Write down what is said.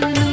Suna.